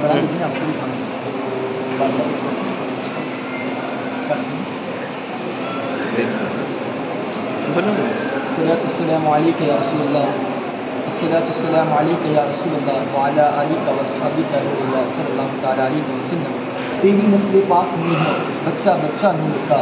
सलातम या रसूल असलातम तेरी नस्ल पाक में है बच्चा बच्चा नूर का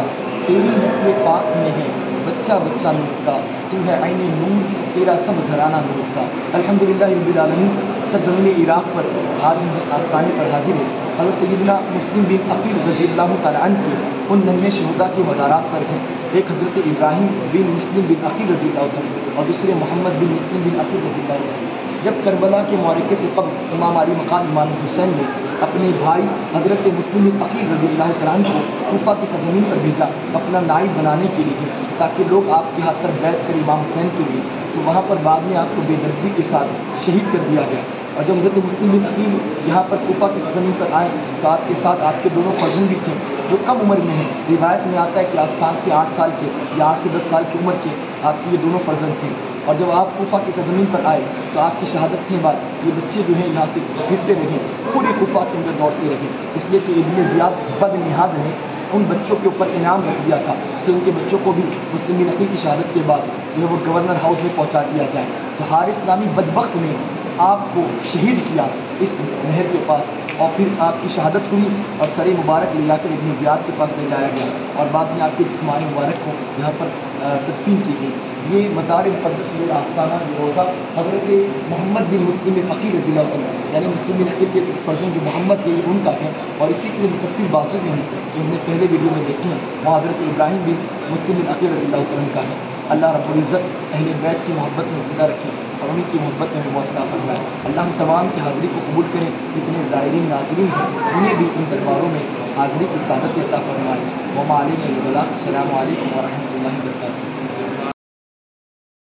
तेरी नस्ल पाक में है बच्चा बच्चा नूर का तू है आइन नूर तेरा सब घराना नूर का अल्हम्दुलिल्लाह रब्बिल आलमीन सरजमीन इराक़ पर आज हम जिस आस्थाने पर हाजिर हैं हज़रत सैदना मुस्लिम बिन अकील रज़ी अल्लाह के उन नन्हे शहदा के मज़ारात पर थे एक हज़रत इब्राहिम बिन मुस्लिम बिन अकील रज़ी और दूसरे मोहम्मद बिन मुस्लिम बिन अकील रज़ी जब करबला के मौरक़े से कब इमाम आली मकाम इमाम हुसैन ने अपने भाई हज़रत मुस्लिम बिन अकील रज़ी अल्लाह को कोफा की सरजमीन पर भेजा, अपना नाइब बनाने के लिए, ताकि लोग आपके हाथ पर बैठ कर इमाम हुसैन के लिए तो वहाँ पर बाद में आपको बेदर्दी के साथ शहीद कर दिया गया। और जब हज़रत मुस्लिम बिन अकील यहाँ पर कोफा की ज़मीन पर आए तो आपके साथ आपके दोनों फर्जन भी थे, जो कम उम्र में हैं। रिवायत में आता है कि आप सात से आठ साल के या आठ से दस साल की उम्र के आपके ये दोनों फर्जन थे। और जब आप कोफा की सरजमीन पर आए तो आपकी शहादत के बाद ये बच्चे जो हैं यहाँ से फिरते रहे, पूरे कोफा के अंदर दौड़ते रहे। इसलिए कि इबन ज़ियाद बदनिहाद ने उन बच्चों के ऊपर इनाम रख दिया था कि उनके बच्चों को भी मुस्लिम नकील की शहादत के बाद जो है वो गवर्नर हाउस में पहुँचा दिया जाए। तो हारिस नामी बदबक ने आपको शहीद किया इस नहर के पास और फिर आपकी शहादत हुई और सर मुबारक ले जाकर इबन ज़ियाद के पास ले जाया गया। और बाद में आपके जिसमान मुबारक को यहाँ पर तदफीन की गई। ये मज़ार मुकदस आस्थाना रोज़ा हज़रत मोहम्मद बिन मुस्लिम फ़कीर रजील यानी मुस्लिम अकील के फर्जन जो मोहम्मद के उनका थे। और इसी के मुतसर बाजू में जो हमने पहले वीडियो में देखी हैं। वहाँ हज़रत इब्राहिम बिन मुस्लिम अकील रज़ी का है। अल्लाह रबुल्ज़त अहल बैत की मोहब्बत में ज़िंदा रखें और उन्हीं की मोहब्बत में मौत का फरमाए अल्लाह हम तमाम की हाज़िरी को कबूल करें जितने ज़ायरीन नाजरीन हैं उन्हें भी इन दरबारों में हाज़िरी की सादत अता फरमाए वमाल सलाम वरहमल वर्का